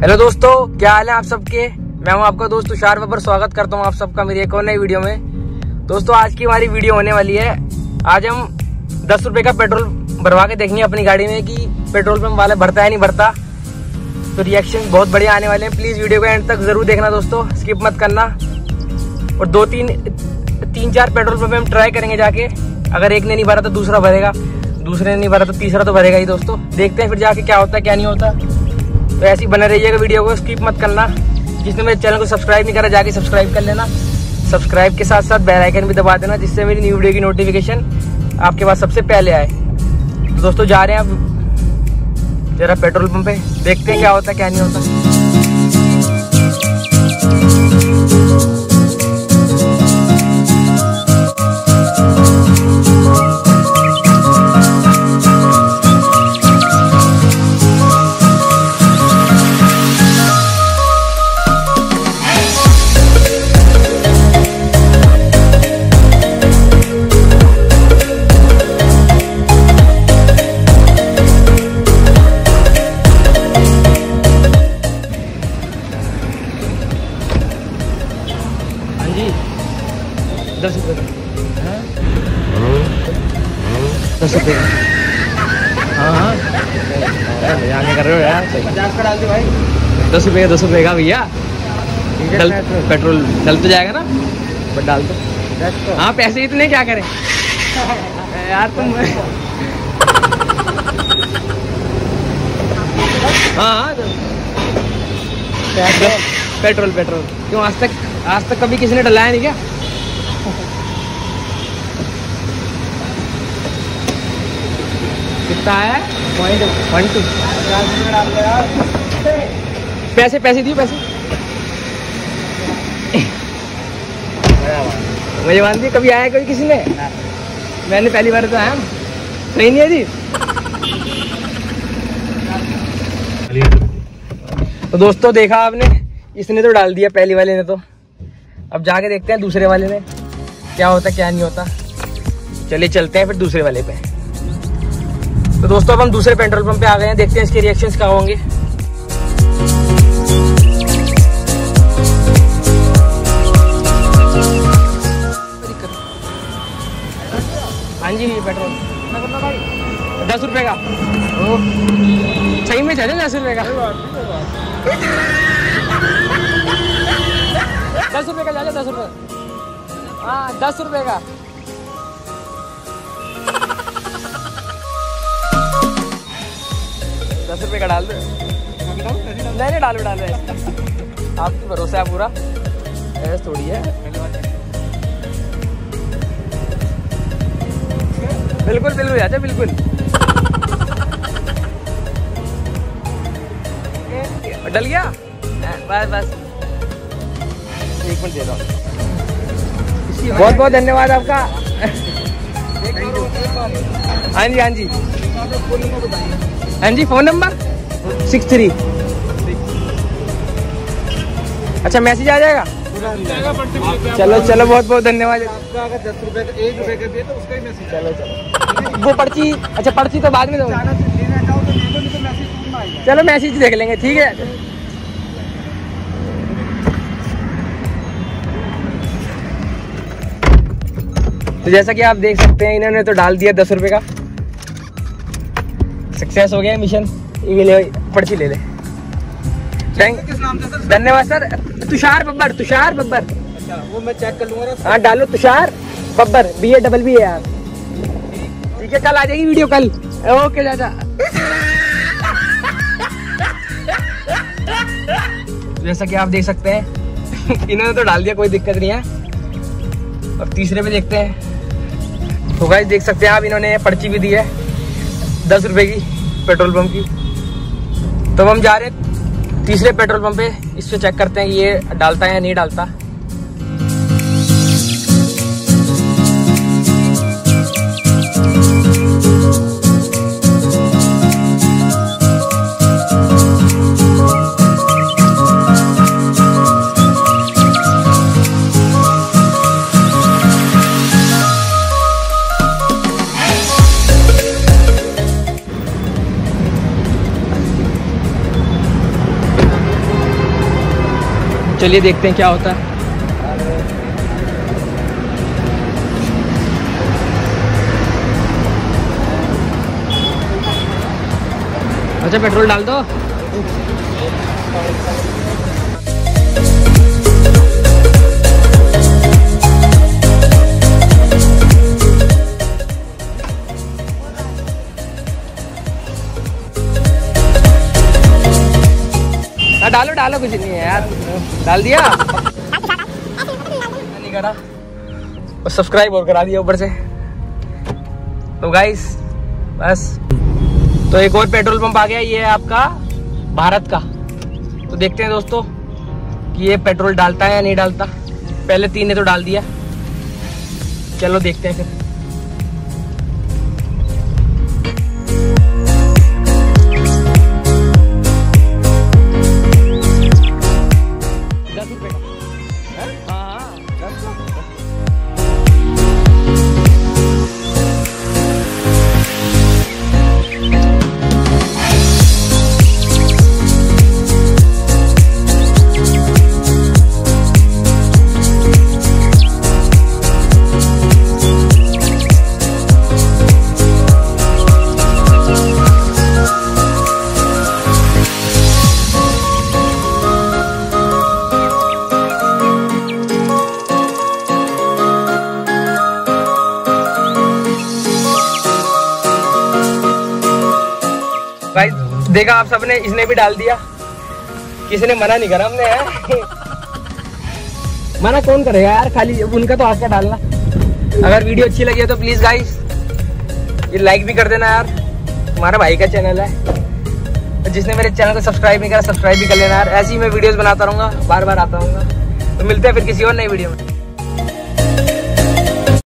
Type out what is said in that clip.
Hello दोस्तों, क्या हाल है आप सबके? मैं हूँ आपका दोस्त तुषार बबर स्वागत करता हूँ आप सबका मेरी एक और नई वीडियो में। दोस्तों, आज की हमारी वीडियो होने वाली है। आज हम दस रुपए का पेट्रोल भरवा के देखेंगे अपनी गाड़ी में कि पेट्रोल पंप वाला भरता है, नहीं भरता। तो रिएक्शन बहुत बढ़िया आने वाले हैं। प्लीज़ वीडियो को एंड तक ज़रूर देखना दोस्तों स्किप मत करना। और दो तीन तीन चार पेट्रोल पंप हम ट्राई करेंगे जाके। अगर एक ने नहीं भरा तो दूसरा भरेगा। दूसरे ने नहीं भरा तो तीसरा तो भरेगा ही दोस्तों। देखते हैं फिर जाके क्या होता है, क्या नहीं होता। तो ऐसी बने रहिएगा वीडियो को स्किप मत करना। जिसने मेरे चैनल को सब्सक्राइब नहीं करा, जाके सब्सक्राइब कर लेना। सब्सक्राइब के साथ साथ बेल आइकन भी दबा देना, जिससे मेरी न्यू वीडियो की नोटिफिकेशन आपके पास सबसे पहले आए। तो दोस्तों, जा रहे हैं अब जरा पेट्रोल पंप पे। देखते हैं क्या होता क्या नहीं होता। दस रुपये का। हाँ? दस रुपये का। हाँ हाँ। मज़ाक नहीं कर रहे हो यार। पचास का डाल दो भाई। दस रुपये का दस रुपये का भैया। चल पेट्रोल चल तो जाएगा ना? बट डाल दो। हाँ पैसे इतने क्या करें? यार तुम हाँ हाँ तो- पेट्रोल पेट्रोल। क्यों आज तक आज तक कभी किसी ने डलाया नहीं क्या? कितना है? पॉइंट वन टू दो पैसे पैसे दिए, पैसे। मुझे मान दिए कभी आया कभी किसी ने? मैंने पहली बार तो आया सही नहीं है जी? तो दोस्तों, देखा आपने? इसने तो डाल दिया, पहली वाले ने तो। अब जाके देखते हैं दूसरे वाले ने। क्या होता, क्या नहीं होता। चलिए चलते हैं फिर दूसरे वाले पे। तो दोस्तों, अब हम दूसरे पेट्रोल पंप पे आ गए हैं। देखते हैं इसके रिएक्शंस क्या होंगे। हाँ जी पेट्रोल। दस रुपए का। सही में चले दस रुपए का? दस रुपए का जा दस रुपए। हाँ दस रुपए का। दस रुपये का डाल दो। नहीं नहीं डालो डालो आपकी भरोसा है पूरा? ऐसे थोड़ी है। बिल्कुल बिल्कुल चाचा बिल्कुल। डल गया? बस बस। एक मिनट दे दो। बहुत बहुत धन्यवाद आपका। हाँ जी हाँ जी। हाँ जी, फ़ोन नंबर? Six three. अच्छा मैसेज आ जाएगा? चलो चलो, बहुत बहुत धन्यवाद। रुपये रुपये वो पर्ची अच्छा पर्ची तो बाद में दूँगा। चलो, मैसेज देख लेंगे, ठीक है? तो जैसा कि आप देख सकते हैं, इन्होंने तो डाल दिया दस रुपए का। सक्सेस हो गया मिशन ये ले पर्ची ले ले। थैंक किस नाम से सर? धन्यवाद सर। तुषार बब्बर तुषार बब्बर। अच्छा वो मैं चेक कर लूँगा हाँ डालो Tushar Babbar B A double B है यार ठीक है कल आ जाएगी वीडियो कल। ओके चाचा जैसा कि आप देख सकते हैं इन्होंने तो डाल दिया कोई दिक्कत नहीं है। और तीसरे पे देखते हैं। तो गाइस देख सकते हैं आप इन्होंने पर्ची भी दी है। दस रुपए की पेट्रोल पंप की। तो हम जा रहे हैं तीसरे पेट्रोल पंप पे। इस पर चेक करते हैं कि ये डालता है या नहीं डालता। चलिए देखते हैं क्या होता है। अच्छा पेट्रोल डाल दो। डालो, कुछ नहीं है यार। डाल दिया? करा। और सब्सक्राइब और करा दिया ऊपर से। तो गाइस बस। तो एक और पेट्रोल पंप आ गया, ये है आपका भारत का। तो देखते हैं दोस्तों कि ये पेट्रोल डालता है या नहीं डालता। पहले तीन ने तो डाल दिया। चलो देखते हैं फिर। भाई, देखा आप सबने, इसने भी डाल दिया। किसी ने मना नहीं करा हमने यार मना कौन करेगा यार, खाली उनका तो हाथ का डालना। अगर वीडियो अच्छी लगी है तो प्लीज़ गाइस ये लाइक भी कर देना यार। हमारा भाई का चैनल है। जिसने मेरे चैनल को सब्सक्राइब नहीं करा सब्सक्राइब भी कर लेना यार। ऐसी मैं वीडियोस बनाता रहूँगा बार बार आता रहूँगा। तो मिलते हैं फिर किसी और नई वीडियो में।